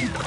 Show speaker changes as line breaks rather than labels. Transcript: you